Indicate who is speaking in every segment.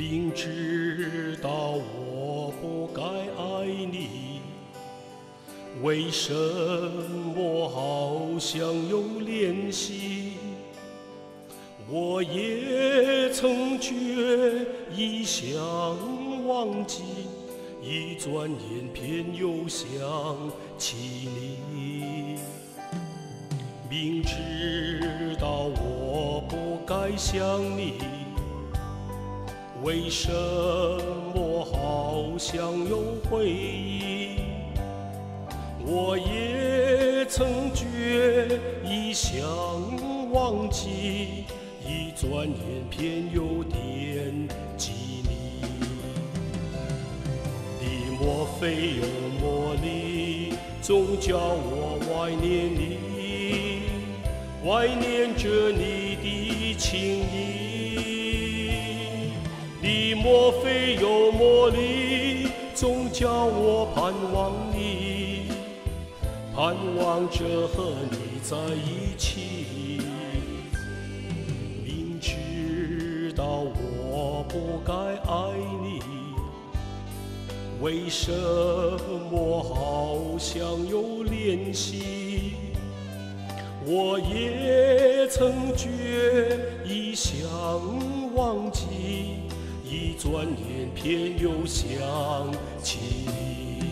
Speaker 1: 明知道我不该爱你，为什么好像有怜惜？我也曾决意想忘记，一转眼偏又想起你。明知道我不该想你，为什么好像有回忆？我也曾决意想忘记，一转眼偏又惦记你。你莫非有魔力，总叫我怀念你？怀念着你的情意，莫非有魔力，总叫我盼望你，盼望着和你在一起。明知道我不该爱你，为什么好像有联系？我也曾决意想忘记，一转眼偏又想起。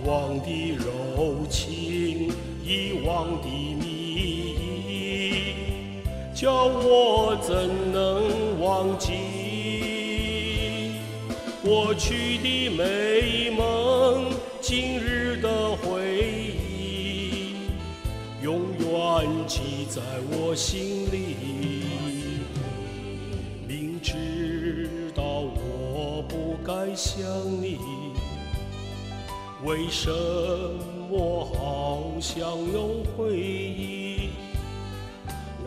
Speaker 1: 遗忘的柔情，遗忘的蜜意，叫我怎能忘记过去的美梦，今日的回忆，永远记在我心里。明知道我不该想你。为什么好像有回忆？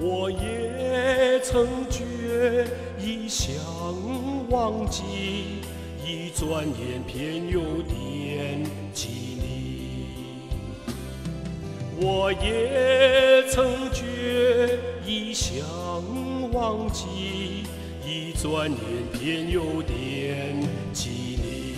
Speaker 1: 我也曾决意想忘记，一转眼偏又惦记你。我也曾决意想忘记，一转眼偏又惦记你。